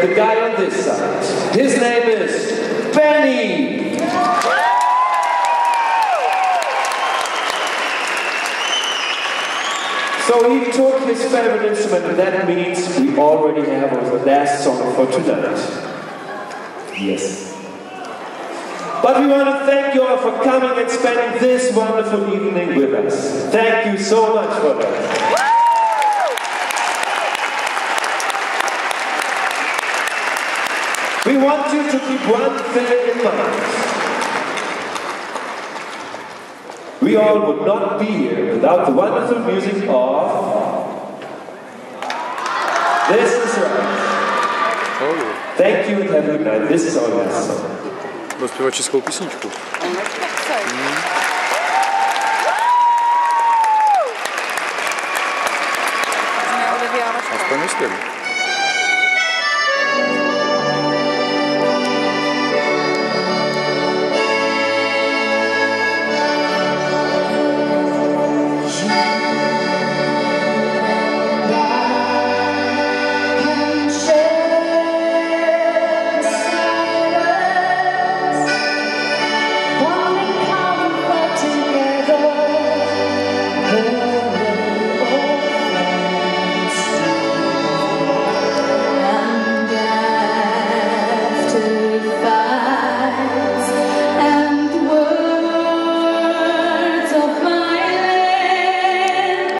the guy on this side. His name is Benny. So he took his favorite instrument, and that means we already have our last song for tonight. Yes. But we want to thank you all for coming and spending this wonderful evening with us. Thank you so much for that. We want you to keep one thing in mind. We all would not be here without the wonderful music of This is right. Thank you and have a good night. This is our last song. Budu zpívat českou písničku. Aspoň myslím. Mm-hmm.